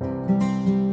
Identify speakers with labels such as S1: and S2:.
S1: Música